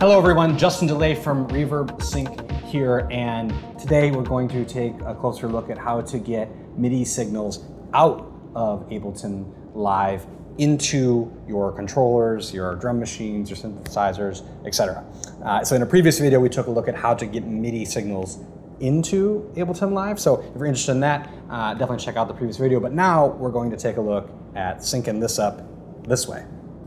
Hello everyone, Justin DeLay from Reverb Sync here, and today we're going to take a closer look at how to get MIDI signals out of Ableton Live into your controllers, your drum machines, your synthesizers, etc. Uh, so in a previous video, we took a look at how to get MIDI signals into Ableton Live. So if you're interested in that, uh, definitely check out the previous video. But now we're going to take a look at syncing this up this way.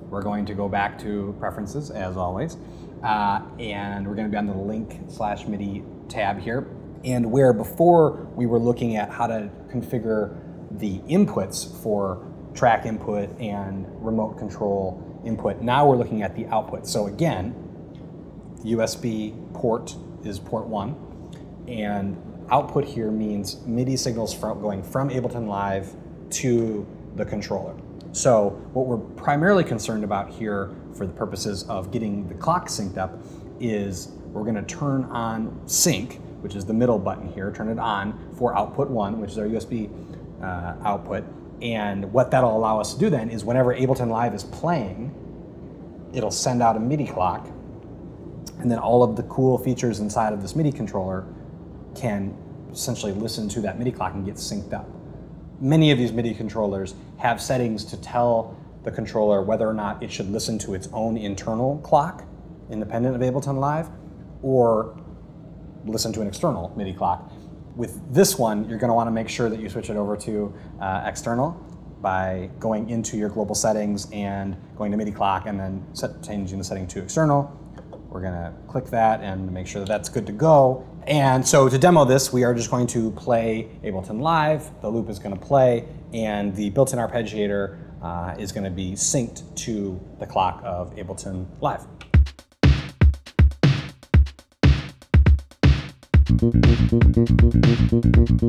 We're going to go back to preferences as always, uh, and we're going to be on the link slash MIDI tab here. And where before we were looking at how to configure the inputs for track input and remote control input, now we're looking at the output. So again, USB port is port one, and output here means MIDI signals from going from Ableton Live to the controller. So what we're primarily concerned about here for the purposes of getting the clock synced up is we're gonna turn on sync, which is the middle button here, turn it on for output one, which is our USB uh, output. And what that'll allow us to do then is whenever Ableton Live is playing, it'll send out a MIDI clock and then all of the cool features inside of this MIDI controller can essentially listen to that MIDI clock and get synced up many of these MIDI controllers have settings to tell the controller whether or not it should listen to its own internal clock, independent of Ableton Live, or listen to an external MIDI clock. With this one, you're going to want to make sure that you switch it over to uh, external by going into your global settings and going to MIDI clock and then set, changing the setting to external. We're going to click that and make sure that that's good to go. And so to demo this, we are just going to play Ableton Live. The loop is going to play, and the built-in arpeggiator uh, is going to be synced to the clock of Ableton Live.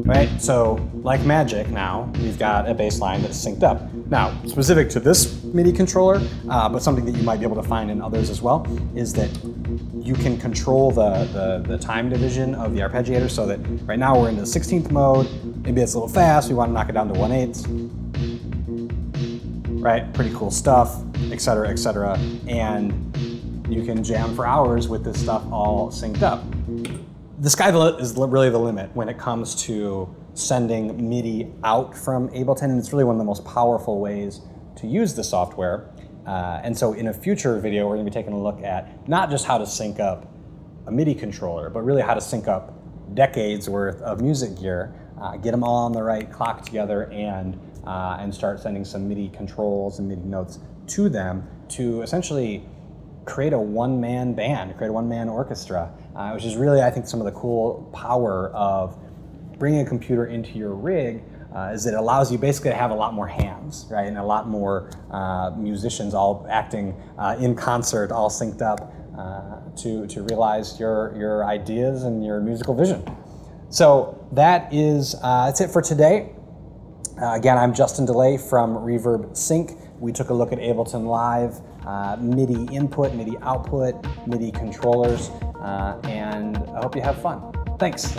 Right, so like magic now, we've got a bass line that's synced up. Now, specific to this MIDI controller, uh, but something that you might be able to find in others as well, is that you can control the, the, the, time division of the arpeggiator so that right now we're in the 16th mode, maybe it's a little fast, we want to knock it down to 1 8 right? Pretty cool stuff, etc., etc. And you can jam for hours with this stuff all synced up. The sky is really the limit when it comes to sending MIDI out from Ableton, and it's really one of the most powerful ways to use the software. Uh, and so in a future video, we're gonna be taking a look at not just how to sync up a MIDI controller, but really how to sync up decades worth of music gear, uh, get them all on the right clock together and, uh, and start sending some MIDI controls and MIDI notes to them to essentially create a one-man band, create a one-man orchestra, uh, which is really, I think, some of the cool power of bringing a computer into your rig uh, is it allows you basically to have a lot more hands, right, and a lot more uh, musicians all acting uh, in concert, all synced up uh, to, to realize your, your ideas and your musical vision. So that is uh, that's it for today. Again, I'm Justin DeLay from Reverb Sync. We took a look at Ableton Live, Uh, MIDI input, MIDI output, MIDI controllers, uh, and I hope you have fun. Thanks.